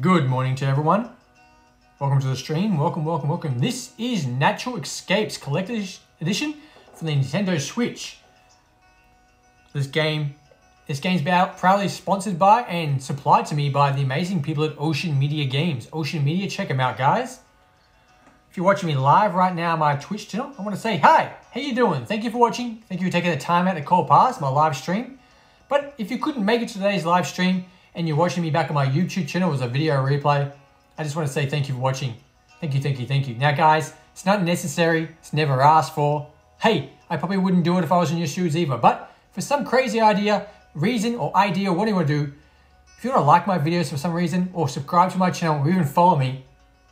Good morning to everyone. Welcome to the stream. Welcome, welcome, welcome. This is Nature Escapes Collector's Edition for the Nintendo Switch. This game, this game's about proudly sponsored by and supplied to me by the amazing people at Ocean Media Games. Ocean Media, check them out, guys. If you're watching me live right now on my Twitch channel, I want to say hi. How you doing? Thank you for watching. Thank you for taking the time out to call past my live stream. But if you couldn't make it to today's live stream and you're watching me back on my YouTube channel as a video replay, I just want to say thank you for watching. Thank you, thank you, thank you. Now, guys, it's not necessary. It's never asked for. Hey, I probably wouldn't do it if I was in your shoes either. But for some crazy idea, reason, or idea, what do you want to do? If you want to like my videos for some reason, or subscribe to my channel, or even follow me,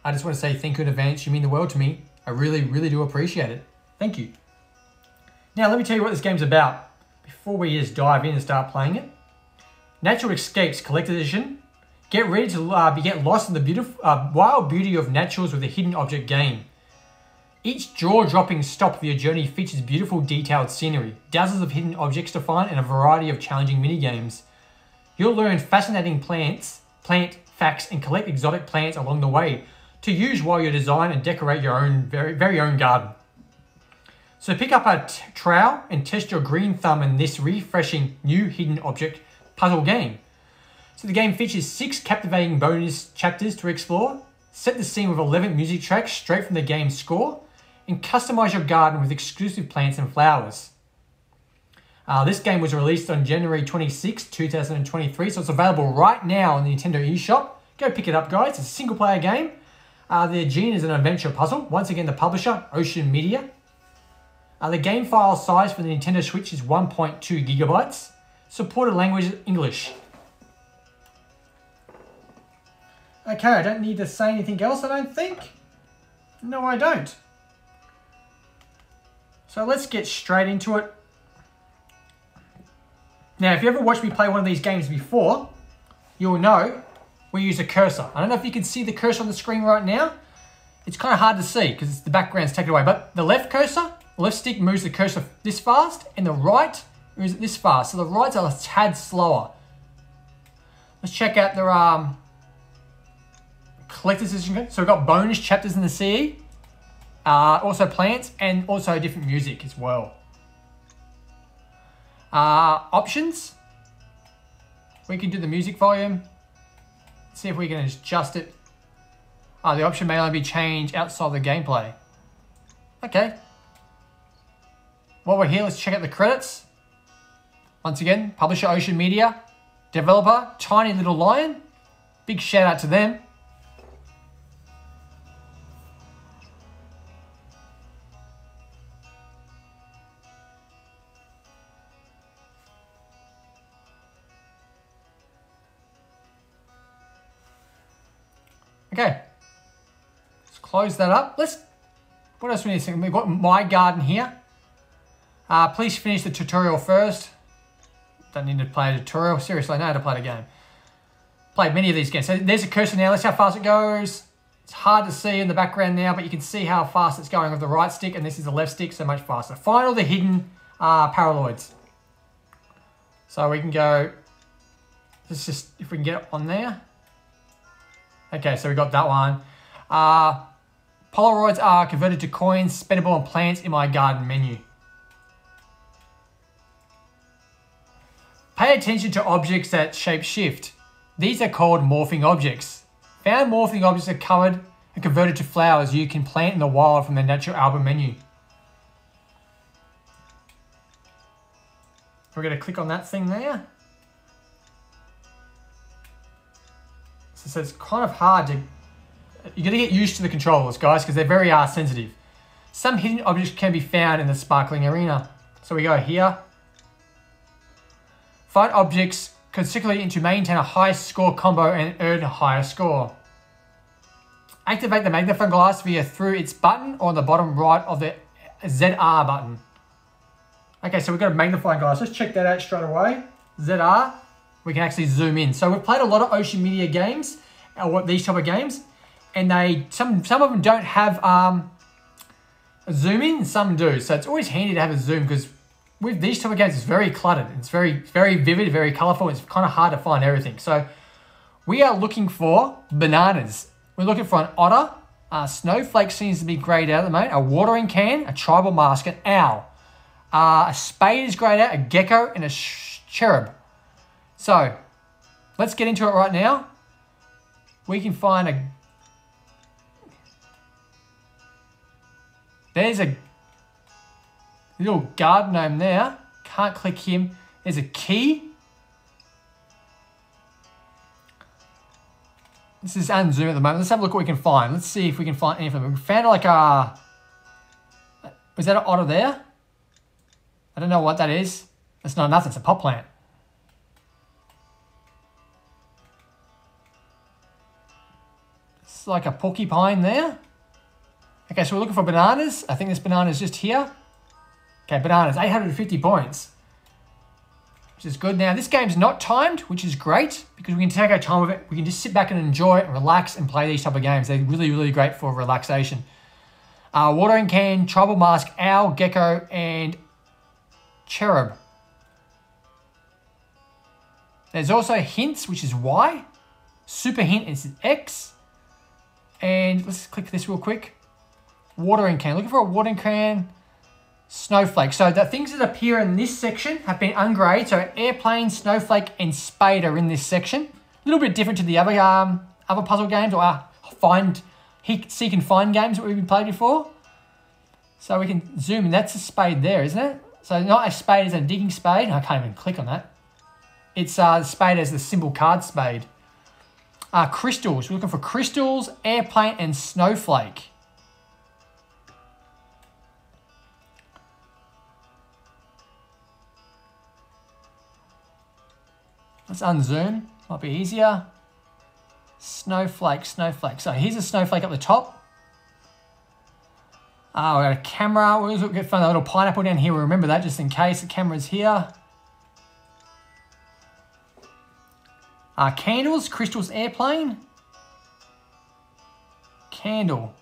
I just want to say thank you in advance. You mean the world to me. I really, really do appreciate it. Thank you. Now, let me tell you what this game's about before we just dive in and start playing it. Nature Escapes Collector's Edition. Get ready to uh, get lost in the beautiful, uh, wild beauty of naturals with a hidden object game. Each jaw-dropping stop of your journey features beautiful detailed scenery, dozens of hidden objects to find, and a variety of challenging mini-games. You'll learn fascinating plants, plant facts, and collect exotic plants along the way to use while you design and decorate your own very, very own garden. So pick up a trowel and test your green thumb in this refreshing new hidden object puzzle game. So the game features six captivating bonus chapters to explore, set the scene with 11 music tracks straight from the game's score, and customize your garden with exclusive plants and flowers. Uh, this game was released on January 26, 2023, so it's available right now on the Nintendo eShop. Go pick it up, guys. It's a single player game. Uh, the Gene is an adventure puzzle. Once again, the publisher, Ocean Media. Uh, the game file size for the Nintendo Switch is 1.2 gigabytes. Supported language English. Okay, I don't need to say anything else, I don't think. No, I don't. So let's get straight into it. Now, if you ever watched me play one of these games before, you'll know we use a cursor. I don't know if you can see the cursor on the screen right now. It's kind of hard to see because the background's taken away. But the left cursor, left stick moves the cursor this fast, and the right moves it this fast. So the right's are a tad slower. Let's check out the um, collector's edition. So we've got bonus chapters in the CE. Uh, also plants and also different music as well. Uh, options. We can do the music volume. See if we can adjust it. Oh, the option may only be changed outside the gameplay. Okay. While we're here, let's check out the credits. Once again, publisher Ocean Media, developer Tiny Little Lion. Big shout out to them. Okay. Let's close that up. Let's, what else we need to see? We've got My Garden here. Uh, please finish the tutorial first. Don't need to play a tutorial. Seriously, I know how to play the game. Played many of these games. So there's a cursor now. Let's see how fast it goes. It's hard to see in the background now, but you can see how fast it's going with the right stick, and this is the left stick, so much faster. Find all the hidden uh, Polaroids. So we can go, let's just, if we can get on there. Okay, so we got that one. Uh, Polaroids are converted to coins, spendable on plants in my garden menu. Pay attention to objects that shape shift. These are called morphing objects. Found morphing objects are colored and converted to flowers you can plant in the wild from the natural album menu. We're going to click on that thing there. So it's kind of hard to, you're going to get used to the controllers, guys, because they're very uh, sensitive. Some hidden objects can be found in the sparkling arena. So we go here. Find objects consecutively to maintain a high score combo and earn a higher score. Activate the magnifying glass via through its button or on the bottom right of the ZR button. Okay, so we've got a magnifying glass. Let's check that out straight away. ZR we can actually zoom in. So we've played a lot of Ocean Media games, or uh, what these type of games, and they some some of them don't have um, a zoom in, some do. So it's always handy to have a zoom because with these type of games, it's very cluttered. It's very very vivid, very colorful. It's kind of hard to find everything. So We are looking for bananas. We're looking for an otter. Uh, snowflake seems to be grayed out at the moment. A watering can, a tribal mask, an owl. Uh, a spade is grayed out, a gecko, and a cherub. So, let's get into it right now. We can find a... There's a little guard gnome there. Can't click him. There's a key. This is unzoom at the moment. Let's have a look what we can find. Let's see if we can find anything. We found like a... Was that an otter there? I don't know what that is. It's not nothing. It's a pot plant. It's like a porcupine there. Okay, so we're looking for bananas. I think this banana is just here. Okay, bananas, 850 points. Which is good. Now, this game's not timed, which is great because we can take our time with it. We can just sit back and enjoy and relax and play these type of games. They're really, really great for relaxation. Uh, watering can, tribal mask, owl, gecko, and cherub. There's also hints, which is Y. Super hint is X. And let's click this real quick. Watering can. Looking for a watering can. Snowflake. So the things that appear in this section have been ungraded. So airplane, snowflake, and spade are in this section. A little bit different to the other um, other puzzle games or find seek and find games that we've been played before. So we can zoom in. That's a spade there, isn't it? So not a spade as a digging spade. I can't even click on that. It's uh, spade as the symbol card spade. Uh, crystals. We're looking for crystals, airplane, and snowflake. Let's unzoom. Might be easier. Snowflake, snowflake. So here's a snowflake up the top. Oh, we got a camera. We'll get find a little pineapple down here. We'll remember that just in case the camera's here. Uh, candles, crystals, airplane. Candle.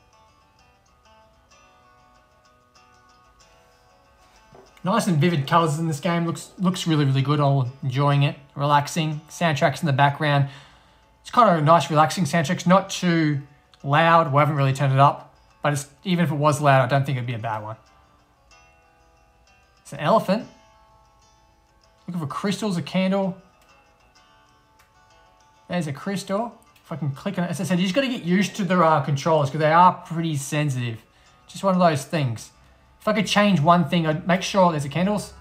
Nice and vivid colours in this game. Looks looks really, really good. I'm enjoying it. Relaxing. Soundtracks in the background. It's kind of a nice, relaxing soundtrack. It's not too loud. We haven't really turned it up. But it's, even if it was loud, I don't think it'd be a bad one. It's an elephant. Looking for crystals, a candle. There's a crystal. If I can click on it, as I said, you just got to get used to the uh, controllers because they are pretty sensitive. Just one of those things. If I could change one thing, I'd make sure there's a candles.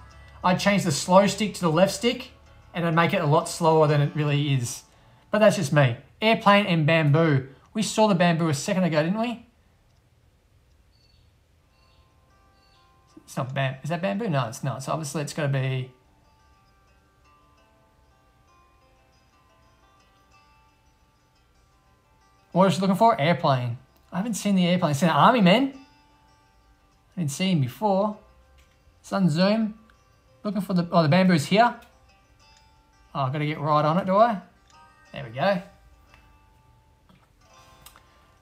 I'd change the slow stick to the left stick and I'd make it a lot slower than it really is. But that's just me. Airplane and bamboo. We saw the bamboo a second ago, didn't we? It's not bam. Is that bamboo? No, it's not. So obviously it's got to be... What was she looking for? Airplane. I haven't seen the airplane. Seen an army man. I didn't see before. Sun zoom. Looking for the... Oh, the bamboo's here. Oh, I've got to get right on it, do I? There we go.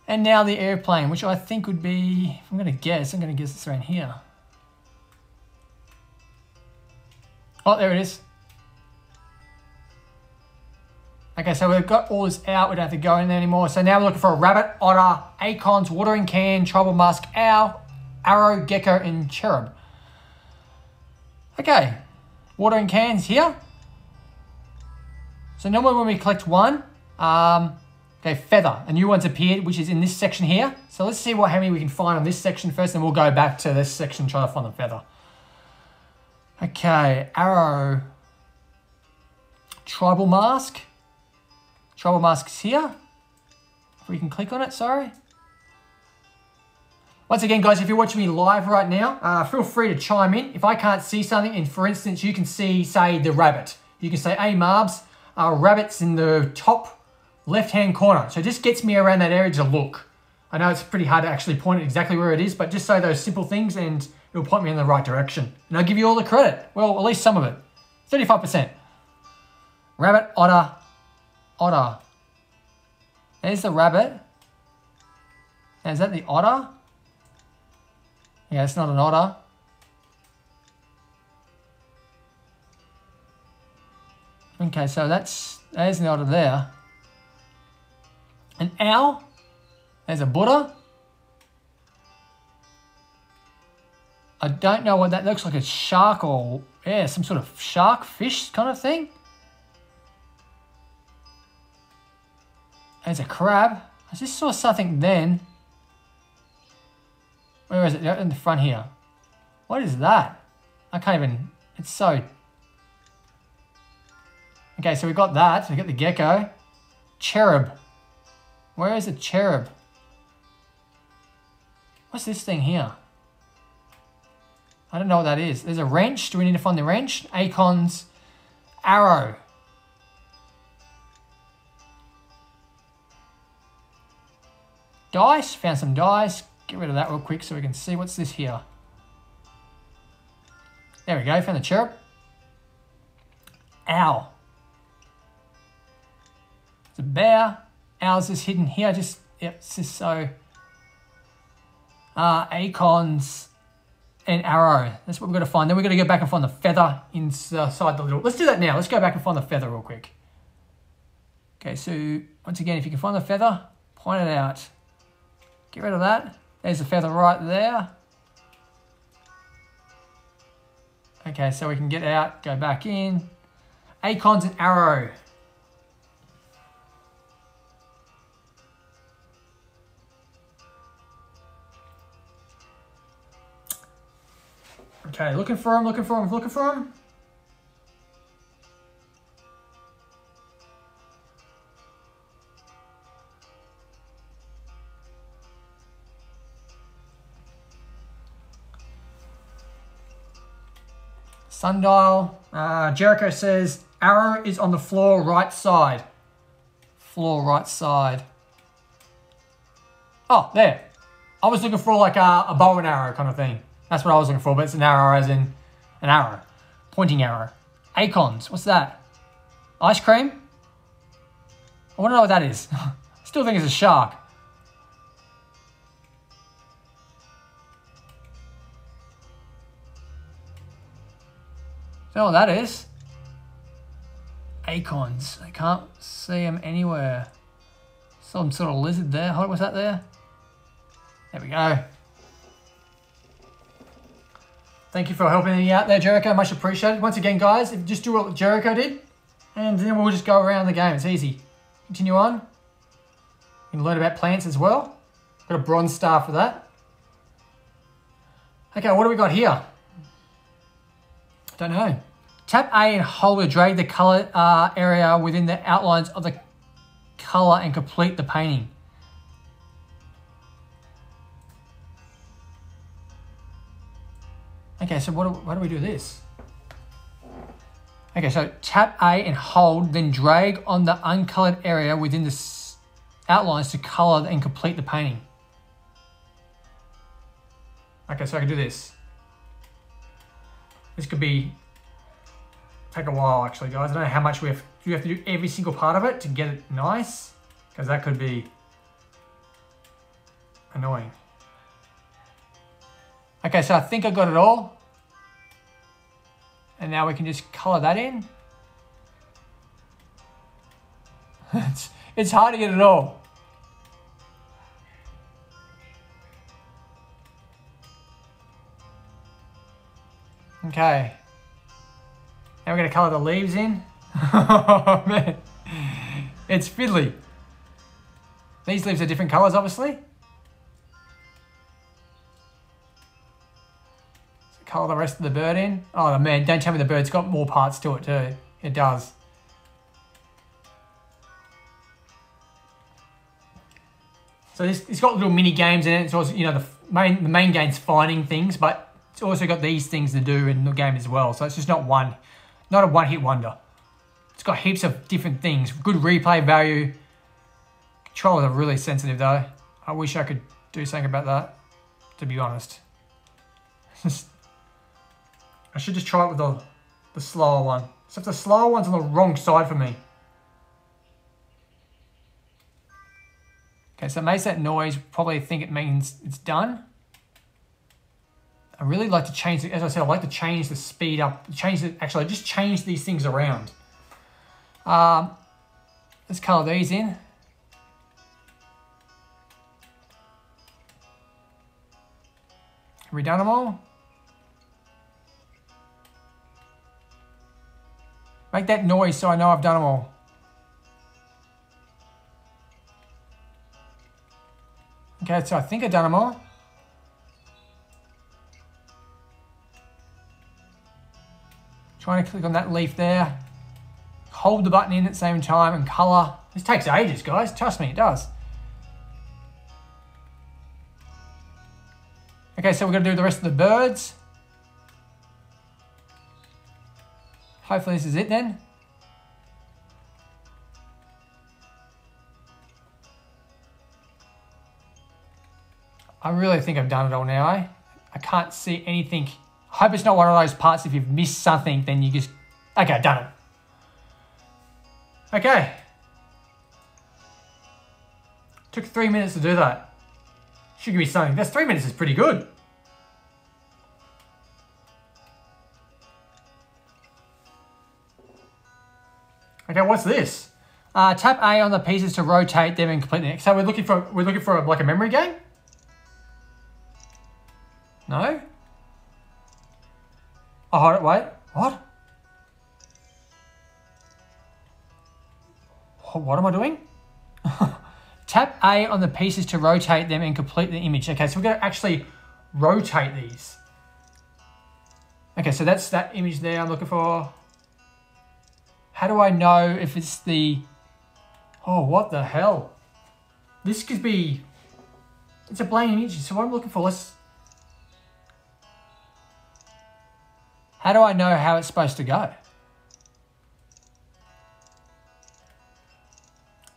And now the airplane, which I think would be... If I'm going to guess. I'm going to guess it's around here. Oh, there it is. Okay, so we've got all this out. We don't have to go in there anymore. So now we're looking for a rabbit, otter, acorns, watering can, tribal mask, owl, arrow, gecko, and cherub. Okay, water watering cans here. So normally when we collect one, um, okay, feather, a new one's appeared, which is in this section here. So let's see what how many we can find on this section first, and we'll go back to this section, try to find the feather. Okay, arrow. Tribal mask. Tribal mask is here. If we can click on it, sorry. Once again, guys, if you're watching me live right now, uh, feel free to chime in. If I can't see something, and for instance, you can see, say, the rabbit. You can say, hey, Marbs, uh, rabbit's in the top left-hand corner. So it just gets me around that area to look. I know it's pretty hard to actually point exactly where it is, but just say those simple things and it'll point me in the right direction. And I'll give you all the credit. Well, at least some of it. 35%. Rabbit, otter, otter. There's the rabbit. Now, is that the otter? Yeah, it's not an otter. Okay, so that's there's an otter there. An owl. There's a Buddha. I don't know what that looks like. A shark or, yeah, some sort of shark fish kind of thing. There's a crab. I just saw something then. Where is it? In the front here. What is that? I can't even, it's so... Okay, so we got that. We got the gecko. Cherub. Where is the cherub? What's this thing here? I don't know what that is. There's a wrench. Do we need to find the wrench? Acon's arrow. Dice. Found some dice. Get rid of that real quick so we can see what's this here. There we go. Found the cherub. Owl. It's a bear. Owl's just hidden here. Just, yep, it's just so... Uh, Acon's and arrow. That's what we've got to find. Then we're to go back and find the feather inside the little... Let's do that now. Let's go back and find the feather real quick. Okay, so once again, if you can find the feather, point it out. Get rid of that. There's a feather right there. Okay, so we can get out, go back in. Acon's an arrow. Okay, looking for him, looking for him, looking for him. Sundial. Uh, Jericho says, arrow is on the floor right side. Floor right side. Oh, there. I was looking for like a, a bow and arrow kind of thing. That's what I was looking for, but it's an arrow as in an arrow. Pointing arrow. Acons, what's that? Ice cream? I want to know what that is. Still think it's a shark. Don't know what that is. Acons. I can't see them anywhere. Some sort of lizard there. What was that there? There we go. Thank you for helping me out there, Jericho. Much appreciated. Once again, guys, if just do what Jericho did, and then we'll just go around the game. It's easy. Continue on. You can learn about plants as well. Got a bronze star for that. Okay, what do we got here? Don't know. Tap A and hold to drag the color uh, area within the outlines of the color and complete the painting. Okay, so what do, why do we do this? Okay, so tap A and hold, then drag on the uncolored area within the outlines to color and complete the painting. Okay, so I can do this. This could be, take a while actually guys. I don't know how much we have, you have to do every single part of it to get it nice? Because that could be annoying. Okay, so I think I got it all. And now we can just color that in. it's, it's hard to get it all. Okay. Now we're going to color the leaves in. oh, man. It's fiddly. These leaves are different colors, obviously. So Color the rest of the bird in. Oh man, don't tell me the bird's got more parts to it too. It does. So this, it's got little mini games in it. It's also, you know, the main the main game's finding things, but it's also got these things to do in the game as well. So it's just not one, not a one hit wonder. It's got heaps of different things. Good replay value. Controllers are really sensitive though. I wish I could do something about that, to be honest. I should just try it with the, the slower one. Except the slower one's on the wrong side for me. Okay, so it makes that noise. Probably think it means it's done. I really like to change, as I said, I like to change the speed up, change the, actually I just change these things around. Um, let's color these in. Have we done them all? Make that noise so I know I've done them all. Okay, so I think I've done them all. Trying to click on that leaf there. Hold the button in at the same time and color. This takes ages, guys. Trust me, it does. Okay, so we're to do the rest of the birds. Hopefully this is it then. I really think I've done it all now. Eh? I can't see anything. Hope it's not one of those parts if you've missed something, then you just... Okay, done it. Okay. Took three minutes to do that. Should give me something. That's three minutes is pretty good. Okay, what's this? Uh, tap A on the pieces to rotate them and complete the next. So we're looking for we're looking for a, like a memory game. No. Hold it. Wait. What? What am I doing? Tap A on the pieces to rotate them and complete the image. Okay, so we're to actually rotate these. Okay, so that's that image there I'm looking for. How do I know if it's the... Oh, what the hell? This could be... It's a blank image, so what I'm looking for, let's... How do I know how it's supposed to go?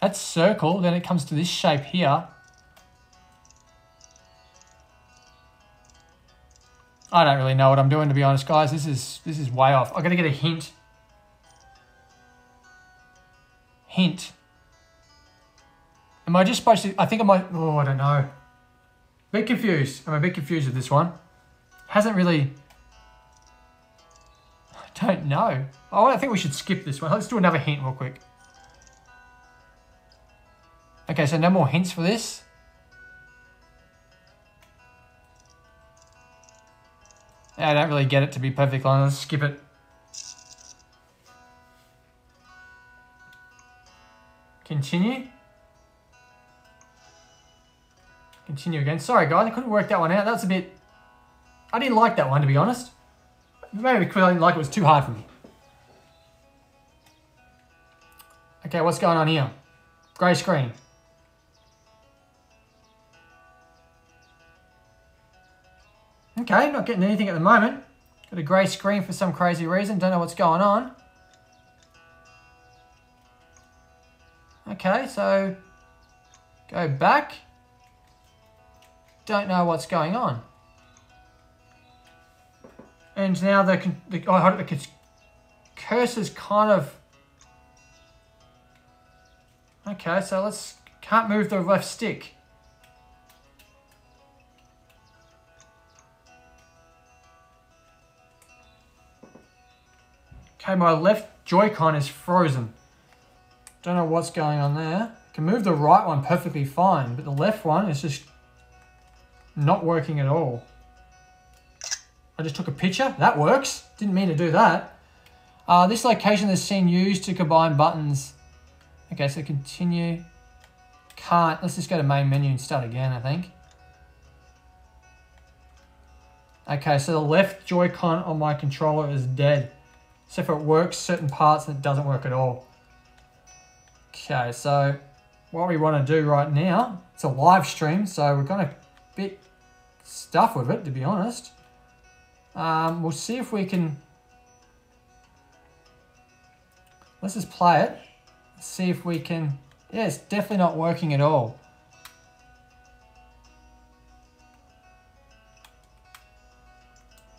That's circle, then it comes to this shape here. I don't really know what I'm doing to be honest, guys. This is this is way off. I gotta get a hint. Hint. Am I just supposed to I think I might oh I don't know. A Bit confused. I'm a bit confused with this one. Hasn't really don't know. Oh I think we should skip this one. Let's do another hint real quick. Okay, so no more hints for this. I don't really get it to be perfectly honest. Let's skip it. Continue. Continue again. Sorry guys, I couldn't work that one out. That's a bit... I didn't like that one to be honest. Maybe because I like it was too hard for me. Okay, what's going on here? Grey screen. Okay, not getting anything at the moment. Got a grey screen for some crazy reason. Don't know what's going on. Okay, so go back. Don't know what's going on. And now the, the, oh, the cursor's kind of... Okay, so let's... Can't move the left stick. Okay, my left Joy-Con is frozen. Don't know what's going on there. Can move the right one perfectly fine, but the left one is just not working at all. I just took a picture. That works. Didn't mean to do that. Uh, this location is seen used to combine buttons. Okay, so continue. Can't. Let's just go to main menu and start again, I think. Okay, so the left Joy-Con on my controller is dead. So if it works certain parts and it doesn't work at all. Okay, so what we want to do right now, it's a live stream, so we're going to bit stuff with it, to be honest. Um, we'll see if we can... Let's just play it. See if we can... Yeah, it's definitely not working at all.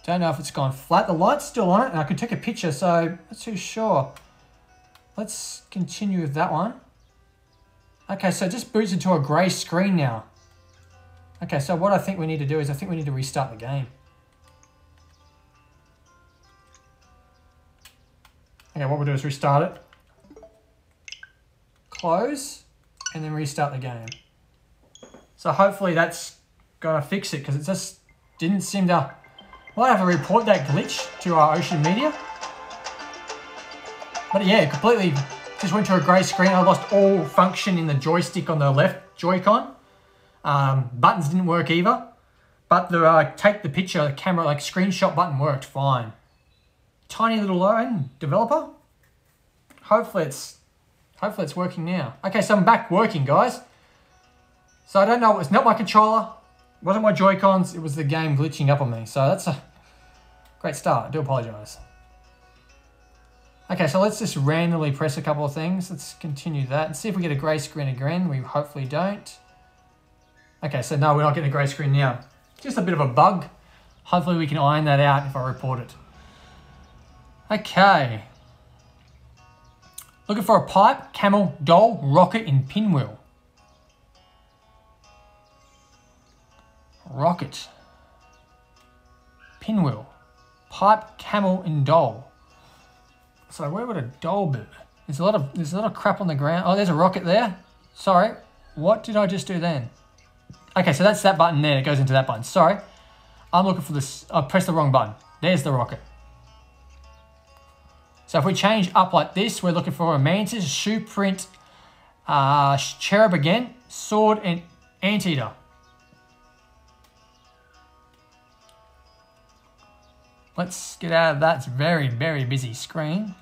Don't know if it's gone flat. The light's still on it, and I could take a picture, so not too sure. Let's continue with that one. Okay, so it just boots into a grey screen now. Okay, so what I think we need to do is I think we need to restart the game. Okay, what we'll do is restart it. Close, and then restart the game. So hopefully that's to fix it, because it just didn't seem to... Might have to report that glitch to our Ocean Media. But yeah, completely just went to a grey screen. I lost all function in the joystick on the left Joy-Con. Um, buttons didn't work either. But the uh, take the picture, the camera, like screenshot button worked fine. Tiny little low developer. Hopefully it's hopefully it's working now. Okay, so I'm back working, guys. So I don't know, it's not my controller, it wasn't my Joy-Cons, it was the game glitching up on me. So that's a great start. I do apologize. Okay, so let's just randomly press a couple of things. Let's continue that and see if we get a grey screen again. We hopefully don't. Okay, so no, we're not getting a grey screen now. Just a bit of a bug. Hopefully we can iron that out if I report it. Okay. Looking for a pipe, camel, doll, rocket and pinwheel. Rocket. Pinwheel. Pipe, camel, and doll. So where would a doll be? There's a lot of there's a lot of crap on the ground. Oh, there's a rocket there. Sorry. What did I just do then? Okay, so that's that button there. It goes into that button. Sorry. I'm looking for this. I pressed the wrong button. There's the rocket. So if we change up like this, we're looking for a mantis, shoe print, uh, cherub again, sword, and anteater. Let's get out of that very, very busy screen.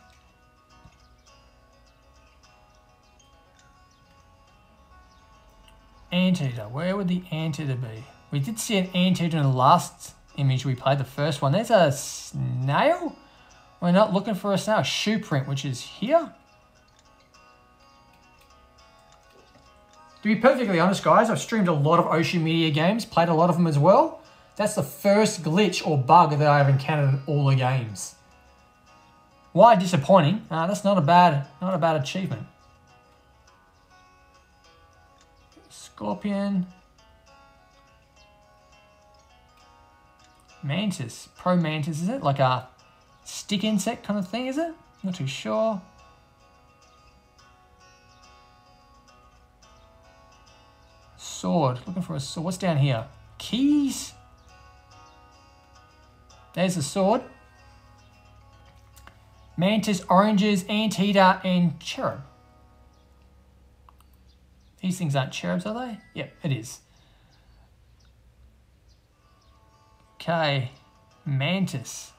Anteater. Where would the anteater be? We did see an anteater in the last image we played, the first one. There's a snail? We're not looking for us now. Shoe print, which is here. To be perfectly honest, guys, I've streamed a lot of Ocean Media games, played a lot of them as well. That's the first glitch or bug that I've encountered in all the games. Why disappointing? Uh, that's not a bad, not a bad achievement. Scorpion. Mantis. Pro Mantis, is it? Like a stick insect kind of thing, is it? Not too sure. Sword. Looking for a sword. What's down here? Keys? There's the sword. Mantis, oranges, anteater, and cherub. These things aren't cherubs, are they? Yep, it is. Okay, mantis.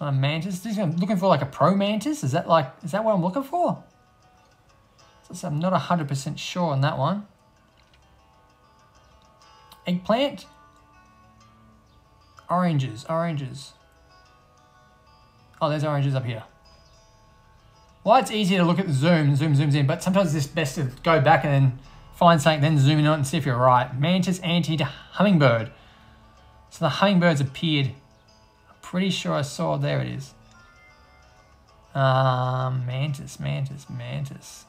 A mantis. I'm looking for like a pro mantis. Is that like, is that what I'm looking for? So I'm not 100% sure on that one. Eggplant. Oranges, oranges. Oh, there's oranges up here. Well, it's easier to look at the zoom, zoom zooms in, but sometimes it's best to go back and then find something, then zoom in on it and see if you're right. Mantis, anteater, hummingbird. So the hummingbirds appeared. Pretty sure I saw, there it is. Um, mantis, mantis, mantis.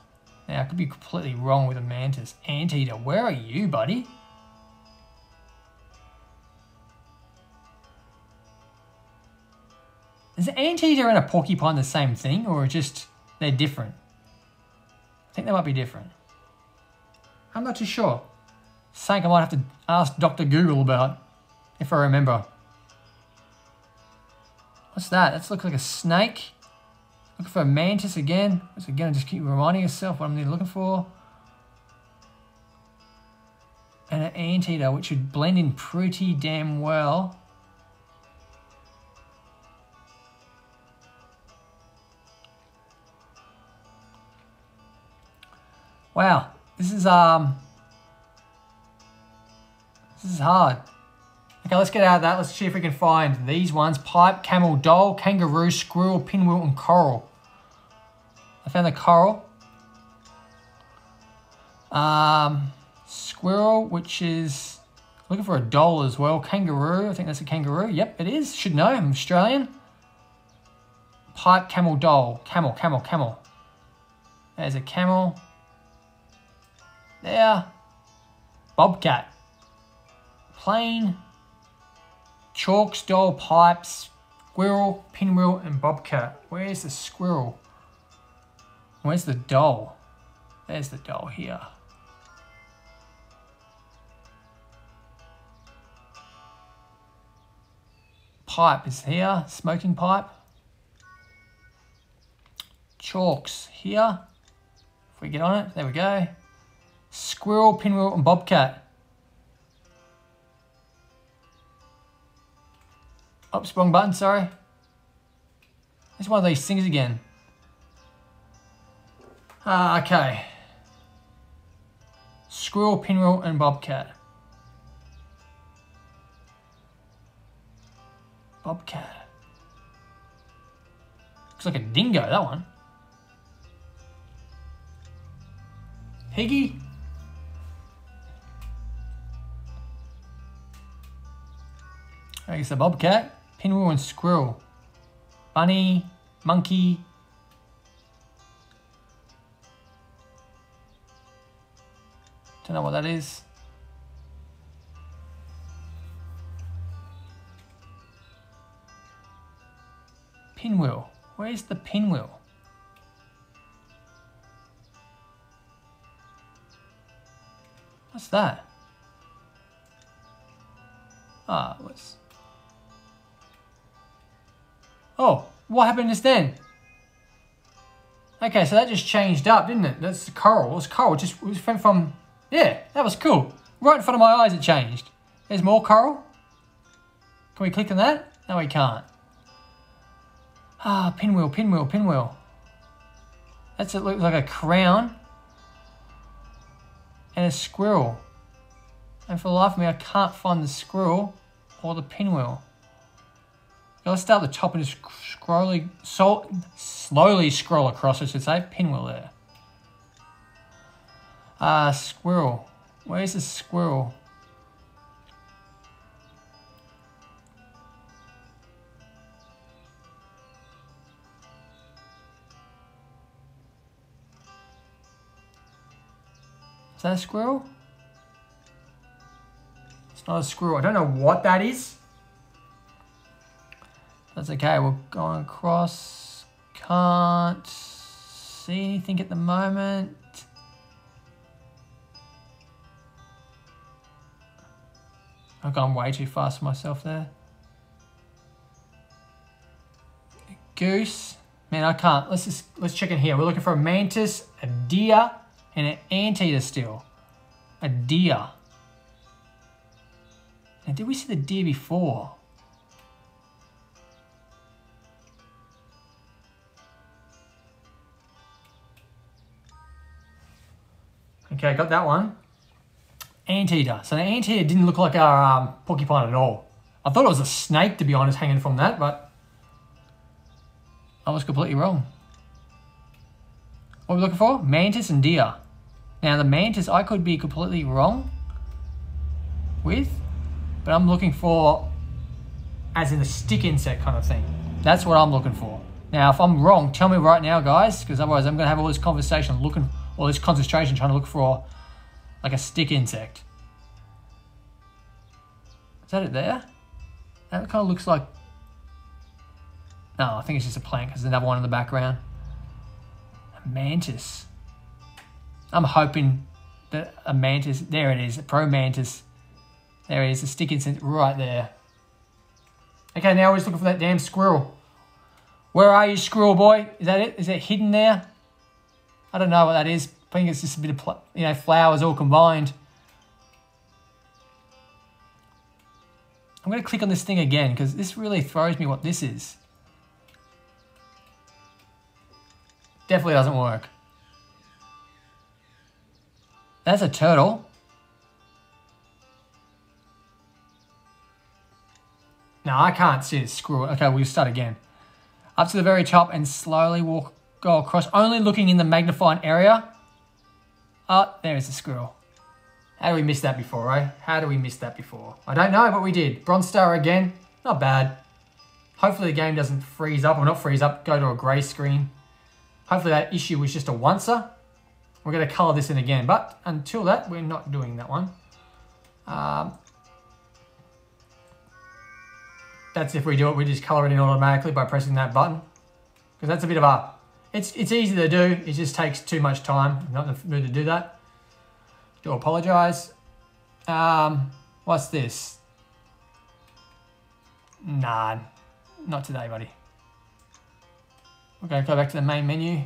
Now, I could be completely wrong with a mantis. Anteater, where are you, buddy? Is an anteater and a porcupine the same thing, or just they're different. I think they might be different. I'm not too sure. Something I might have to ask Dr. Google about, if I remember. What's that? That looks like a snake. Looking for a mantis again. So again, just keep reminding yourself what I'm looking for. And an anteater, which would blend in pretty damn well. Wow, this is um, this is hard. Okay, let's get out of that. Let's see if we can find these ones. Pipe, camel, doll, kangaroo, squirrel, pinwheel, and coral. I found the coral. Um, squirrel, which is looking for a doll as well. Kangaroo, I think that's a kangaroo. Yep, it is. Should know, I'm Australian. Pipe, camel, doll. Camel, camel, camel. There's a camel. There. Bobcat. Plane. Chalk, doll, pipes, squirrel, pinwheel, and bobcat. Where's the squirrel? Where's the doll? There's the doll here. pipe is here. Smoking pipe. Chalks here. If we get on it, there we go. Squirrel, pinwheel, and bobcat. Oops, wrong button, sorry. It's one of these things again. Ah, okay. Squirrel, pinwheel, and bobcat. Bobcat. Looks like a dingo, that one. Piggy? I guess a bobcat, pinwheel, and squirrel. Bunny, monkey. Don't know what that is. Pinwheel. Where's the pinwheel? What's that? Ah, Oh, what happened just then? Okay, so that just changed up, didn't it? That's the coral. Was coral. It just it went from... Yeah, that was cool. Right in front of my eyes it changed. There's more coral. Can we click on that? No, we can't. Ah, pinwheel, pinwheel, pinwheel. That's it looks like a crown and a squirrel. And for the life of me, I can't find the squirrel or the pinwheel. Let's start at the top and just scrolling, so, slowly scroll across, I should say. Pinwheel there. Ah, uh, squirrel. Where's the squirrel? Is that a squirrel? It's not a squirrel. I don't know what that is. That's okay. We're going across. Can't see anything at the moment. I've gone way too fast for myself there. Goose. Man, I can't. Let's just let's check in here. We're looking for a mantis, a deer, and an anteater still. A deer. And did we see the deer before? Okay, got that one. Anteater. So the anteater didn't look like a um, porcupine at all. I thought it was a snake, to be honest, hanging from that, but I was completely wrong. What are we looking for? Mantis and deer. Now the mantis I could be completely wrong with, but I'm looking for as in a stick insect kind of thing. That's what I'm looking for. Now if I'm wrong, tell me right now guys, because otherwise I'm going to have all this conversation looking, all this concentration trying to look for like a stick insect. Is that it there? That kind of looks like... No, I think it's just a plant because there's another one in the background. A mantis. I'm hoping that a mantis, there it is, a pro mantis. There it is, a stick insect right there. Okay, now we're just looking for that damn squirrel. Where are you, squirrel boy? Is that it? Is it hidden there? I don't know what that is. I think it's just a bit of, you know, flowers all combined. I'm going to click on this thing again because this really throws me what this is. Definitely doesn't work. That's a turtle. No, I can't see it. Screw it. Okay, we'll start again. Up to the very top and slowly walk, go across, only looking in the magnifying area. Oh, there's the squirrel. How do we miss that before, right? How do we miss that before? I don't know, but we did. Bronze star again. Not bad. Hopefully the game doesn't freeze up, or not freeze up, go to a grey screen. Hopefully that issue was just a oncer. We're going to color this in again, but until that, we're not doing that one. Um, that's if we do it, we just color it in automatically by pressing that button. Because that's a bit of a, it's, it's easy to do, it just takes too much time. I'm not in the mood to do that. Do apologize. Um, what's this? Nah, not today, buddy. We're to go back to the main menu.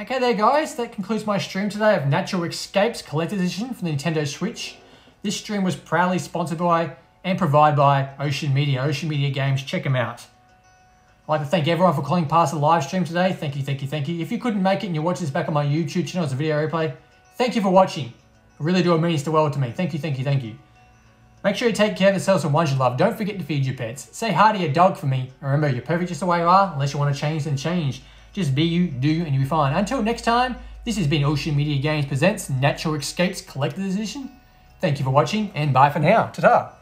Okay there guys, that concludes my stream today of Nature Escapes Collector's Edition for the Nintendo Switch. This stream was proudly sponsored by and provided by Ocean Media, Ocean Media Games, check them out. I'd like to thank everyone for calling past the live stream today. Thank you, thank you, thank you. If you couldn't make it and you're watching this back on my YouTube channel as a video replay, thank you for watching. It really do it means the world to me. Thank you, thank you, thank you. Make sure you take care of yourselves and ones you love. Don't forget to feed your pets. Say hi to your dog for me. And remember, you're perfect just the way you are. Unless you want to change, then change. Just be you, do you, and you'll be fine. Until next time, this has been Ocean Media Games Presents Nature Escapes Collector's Edition. Thank you for watching, and bye for now. Ta-ta!